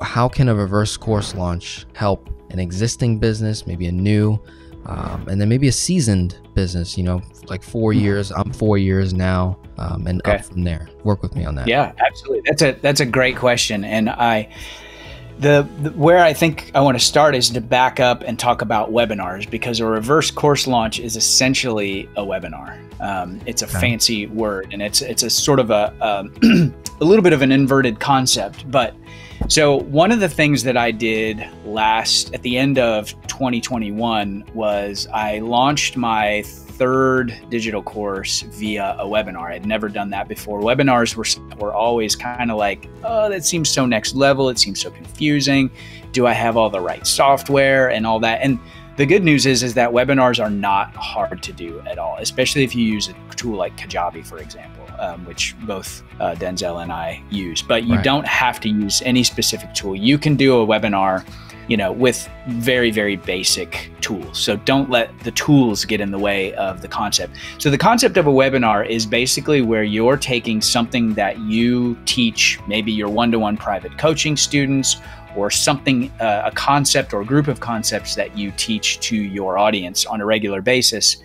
how can a reverse course launch help an existing business, maybe a new, um, and then maybe a seasoned business? You know, like four Mm-hmm. years. I'm four years now, um, and Okay. up from there. Work with me on that. Yeah, absolutely. That's a that's a great question, and I the, the where I think I want to start is to back up and talk about webinars because a reverse course launch is essentially a webinar. Um, it's a Okay. fancy word, and it's it's a sort of a um, a little bit of an inverted concept, but. So one of the things that I did last at the end of 2021 was I launched my third digital course via a webinar. I'd never done that before. Webinars were were always kind of like, oh, that seems so next level. It seems so confusing. Do I have all the right software and all that? And the good news is is that webinars are not hard to do at all, especially if you use a tool like Kajabi, for example, um, which both uh, Denzel and I use. But you Right. don't have to use any specific tool. You can do a webinar you know, with very, very basic tools. So don't let the tools get in the way of the concept. So the concept of a webinar is basically where you're taking something that you teach, maybe your one-to-one private coaching students or something, uh, a concept or group of concepts that you teach to your audience on a regular basis.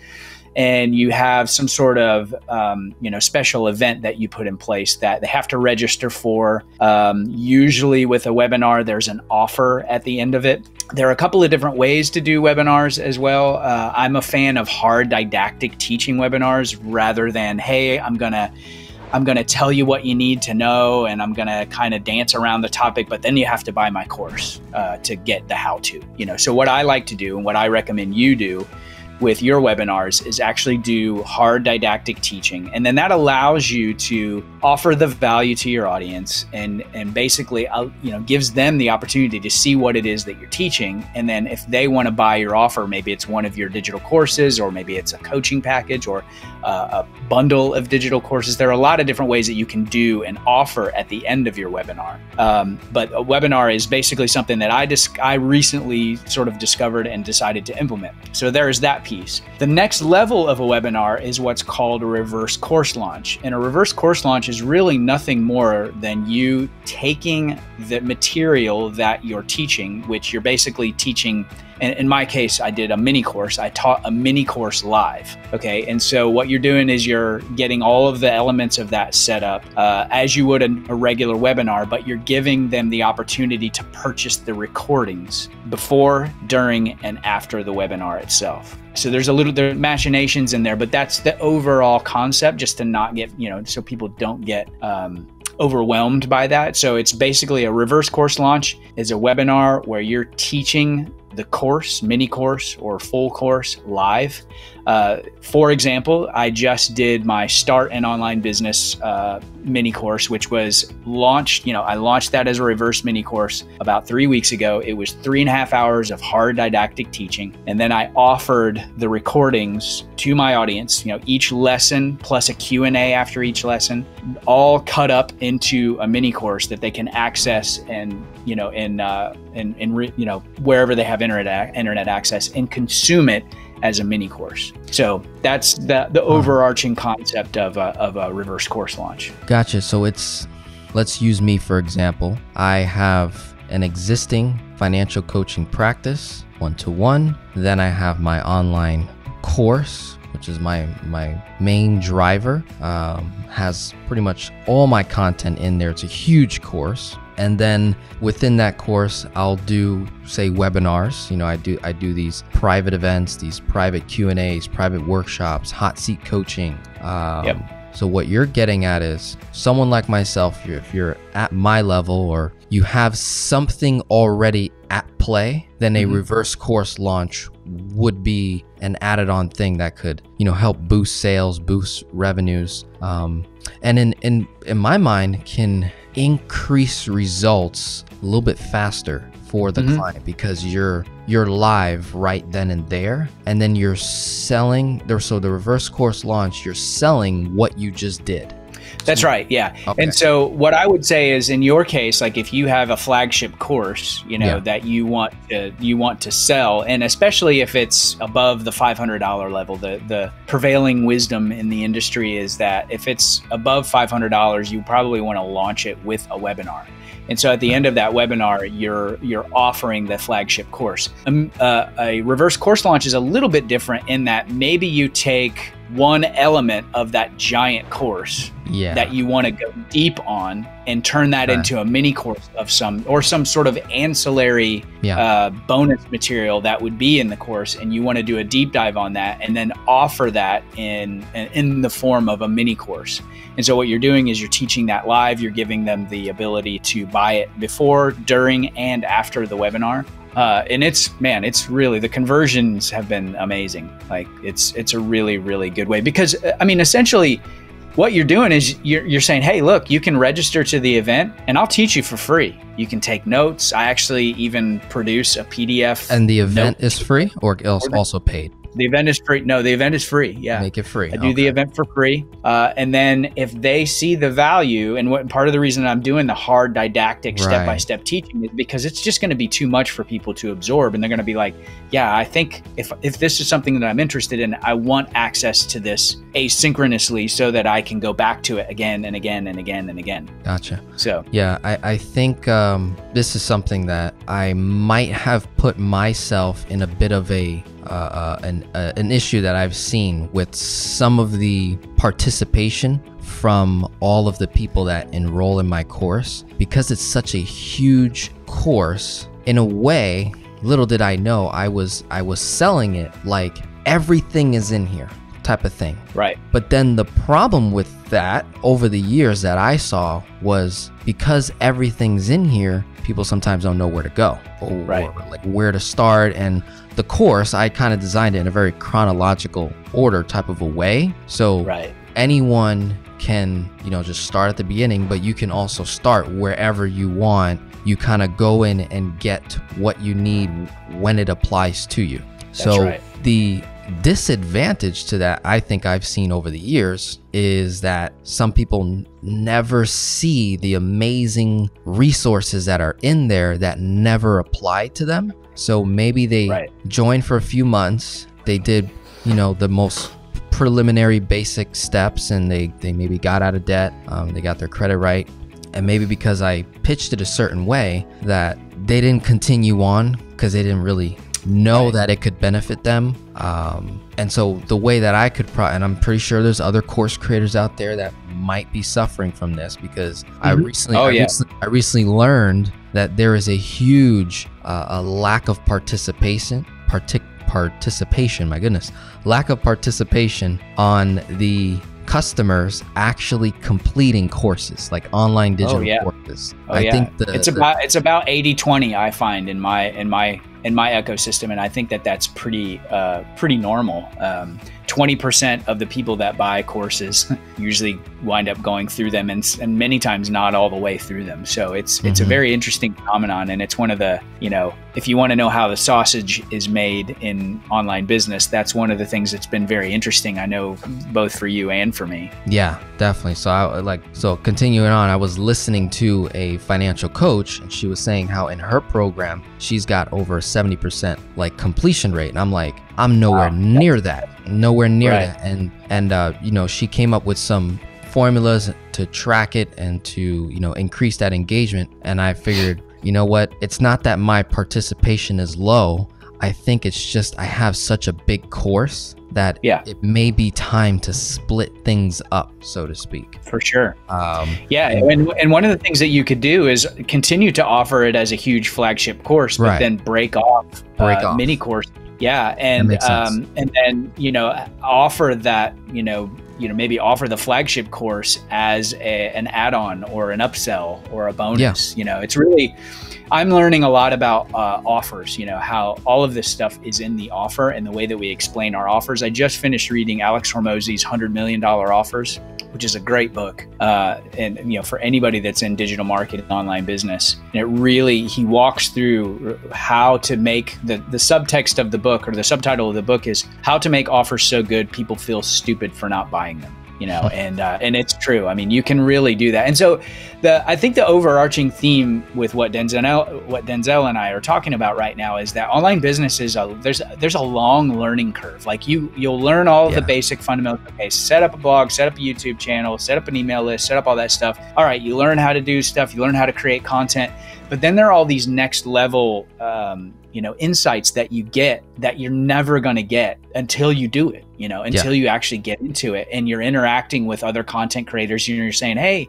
And you have some sort of, um, you know, special event that you put in place that they have to register for. Um, usually, with a webinar, there's an offer at the end of it. There are a couple of different ways to do webinars as well. Uh, I'm a fan of hard didactic teaching webinars rather than, hey, I'm gonna I'm going to tell you what you need to know and I'm going to kind of dance around the topic, but then you have to buy my course uh, to get the how to. You know, so what I like to do and what I recommend you do with your webinars is actually do hard didactic teaching. And then that allows you to offer the value to your audience and and basically uh, you know gives them the opportunity to see what it is that you're teaching. And then if they want to buy your offer maybe it's one of your digital courses or maybe it's a coaching package or uh, a bundle of digital courses. There are a lot of different ways that you can do an offer at the end of your webinar. Um, but a webinar is basically something that I dis- I recently sort of discovered and decided to implement. So there's that piece the next level of a webinar is what's called a reverse course launch. And a reverse course launch is really nothing more than you taking the material that you're teaching, which you're basically teaching. And in my case, I did a mini course. I taught a mini course live. Okay. And so what you're doing is you're getting all of the elements of that set up uh, as you would a, a regular webinar, but you're giving them the opportunity to purchase the recordings before, during, and after the webinar itself. So there's a little there machinations in there, but that's the overall concept, just to not get you know, so people don't get um, overwhelmed by that. So it's basically a reverse course launch is a webinar where you're teaching the course, mini course, or full course live. Uh, for example, I just did my Start an Online Business uh, mini course, which was launched. You know, I launched that as a reverse mini course about three weeks ago. It was three and a half hours of hard didactic teaching, and then I offered the recordings to my audience. You know, each lesson plus a Q and A after each lesson, all cut up into a mini course that they can access and you know in uh, in, in re, you know wherever they have internet internet access and consume it as a mini course. So that's the the overarching concept of a, of a reverse course launch. Gotcha. So it's let's use me for example. I have an existing financial coaching practice, one to one. Then I have my online course, which is my my main driver. Um, has pretty much all my content in there. It's a huge course. And then within that course, I'll do say webinars. You know, I do I do these private events, these private Q and A's, private workshops, hot seat coaching. Um, Yep. so what you're getting at is someone like myself, if you're- at my level or you have something already at play, then a Mhm. reverse course launch would be an added on thing that could, you know, help boost sales, boost revenues. Um, and in, in in my mind can increase results a little bit faster for the Mhm. client because you're you're live right then and there and then you're selling there so the reverse course launch you're selling what you just did That's right. Yeah. Okay. And so what I would say is in your case, like if you have a flagship course, you know, Yeah. that you want to you want to sell, and especially if it's above the five hundred dollar level, the the prevailing wisdom in the industry is that if it's above five hundred dollars, you probably want to launch it with a webinar. And so at the end of that webinar, you're you're offering the flagship course. Um, uh, a reverse course launch is a little bit different in that maybe you take one element of that giant course yeah. that you want to go deep on and turn that Right. into a mini course of some or some sort of ancillary Yeah. uh, bonus material that would be in the course and you want to do a deep dive on that and then offer that in in the form of a mini course and so what you're doing is you're teaching that live you're giving them the ability to buy it before during and after the webinar uh, and it's man it's really the conversions have been amazing like it's it's a really really good way because uh, i mean essentially what you're doing is you're, you're saying hey look you can register to the event and i'll teach you for free you can take notes i actually even produce a pdf and the event note. is free or else also paid? The event is free no the event is free yeah Make it free. I do the event for free. Uh, and then if they see the value, and what part of the reason I'm doing the hard didactic step by step teaching is because it's just going to be too much for people to absorb. And they're going to be like, yeah, I think if, if this is something that I'm interested in, I want access to this asynchronously so that I can go back to it again and again and again and again. Gotcha. So, Yeah, I, I think um, this is something that I might have put myself in a bit of a uh, uh, an uh, an issue that I've seen with some of the participation from all of the people that enroll in my course because it's such a huge course. In a way, little did I know I was I was selling it like everything is in here type of thing. right. But then the problem with that over the years that I saw was because everything's in here, people sometimes don't know where to go or, Right. or, like where to start. And the course, I kind of designed it in a very chronological order type of a way. So Right. anyone can, you know, just start at the beginning, but you can also start wherever you want. You kind of go in and get what you need when it applies to you. so right. the disadvantage to that I think I've seen over the years is that some people n- never see the amazing resources that are in there that never apply to them. So maybe they Right. joined for a few months, they did, you know, the most preliminary basic steps and they, they maybe got out of debt, um, they got their credit right. And maybe because I pitched it a certain way that they didn't continue on because they didn't really know Right. that it could benefit them. Um, and so the way that I could, pro- and I'm pretty sure there's other course creators out there that might be suffering from this because I Mhm. recently, Oh, I, yeah. recently, I recently learned that there is a huge uh, a lack of participation, partic- participation. My goodness, lack of participation on the customers actually completing courses like online digital yeah. courses. Oh, I yeah. think the, it's the- about it's about 80-20 I find in my in my in my ecosystem, and I think that that's pretty uh, pretty normal. Um, 20% of the people that buy courses usually wind up going through them and, and many times not all the way through them so it's it's a Mhm. very interesting phenomenon and it's one of the you know if you want to know how the sausage is made in online business that's one of the things that's been very interesting i know both for you and for me Yeah, definitely. So I like so continuing on, I was listening to a financial coach and she was saying how in her program she's got over 70% like completion rate. And I'm like, I'm nowhere Wow. near that. Nowhere near Right. that. And and uh, you know, she came up with some formulas to track it and to, you know, increase that engagement. And I figured, you know what? It's not that my participation is low. I think it's just I have such a big course that Yeah. it may be time to split things up, so to speak. for sure Um, Yeah, and, and one of the things that you could do is continue to offer it as a huge flagship course, but Right. then break off, Break uh, off. mini course. Yeah, and um, and then you know offer that you know you know maybe offer the flagship course as a, an add-on or an upsell or a bonus. You know, it's really I'm learning a lot about uh, offers. You know how all of this stuff is in the offer and the way that we explain our offers. I just finished reading Alex Hormozi's Hundred Million Dollar Offers which is a great book. Uh, and you know, for anybody that's in digital marketing, online business, and it really he walks through how to make the the subtext of the book or the subtitle of the book is how to make offers so good people feel stupid for not buying them. You know, and uh, and it's true. I mean, you can really do that. And so, the I think the overarching theme with what Denzel what Denzel and I are talking about right now is that online business is a there's there's a long learning curve. Like you you'll learn all yeah. the basic fundamentals. Okay, set up a blog, set up a YouTube channel, set up an email list, set up all that stuff. All right, you learn how to do stuff. You learn how to create content. But then there are all these next level, um, you know, insights that you get that you're never going to get until you do it. You know, until yeah. you actually get into it and you're interacting with other content creators. And you're saying, "Hey,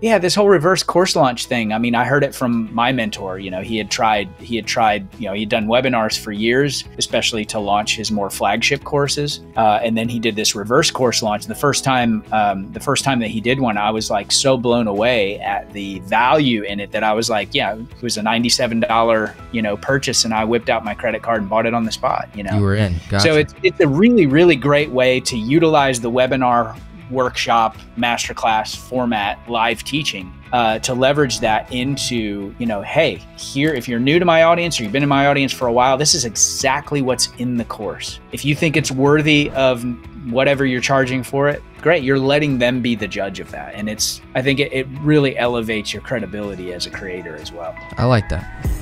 yeah, this whole reverse course launch thing. I mean, I heard it from my mentor. You know, he had tried, he had tried, you know, he'd done webinars for years, especially to launch his more flagship courses. Uh, and then he did this reverse course launch. The first time, um, the first time that he did one, I was like so blown away at the value in it that I was like, yeah, it was a ninety-seven dollar, you know, purchase, and I whipped out my credit card and bought it on the spot. You know, you were in. Gotcha. So it's it's a really really great way to utilize the webinar workshop masterclass format live teaching uh, to leverage that into you know hey here if you're new to my audience or you've been in my audience for a while this is exactly what's in the course. If you think it's worthy of whatever you're charging for it great you're letting them be the judge of that. And it's i think it, it really elevates your credibility as a creator as well. I like that